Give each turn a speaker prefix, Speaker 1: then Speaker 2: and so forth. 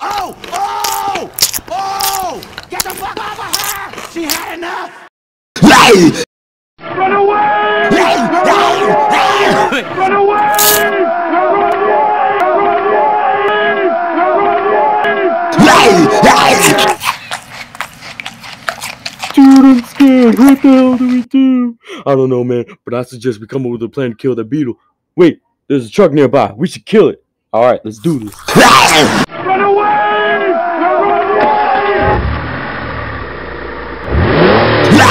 Speaker 1: Oh! Oh! Oh! Get the fuck off of her! She had enough!
Speaker 2: Run away! Run Run! Run away!
Speaker 3: Dude, I'm scared. What the hell do we do? I don't know, man. But I suggest we come up with a plan to kill that beetle. Wait, there's a truck nearby. We should kill it. All right, let's do this.
Speaker 2: Run away!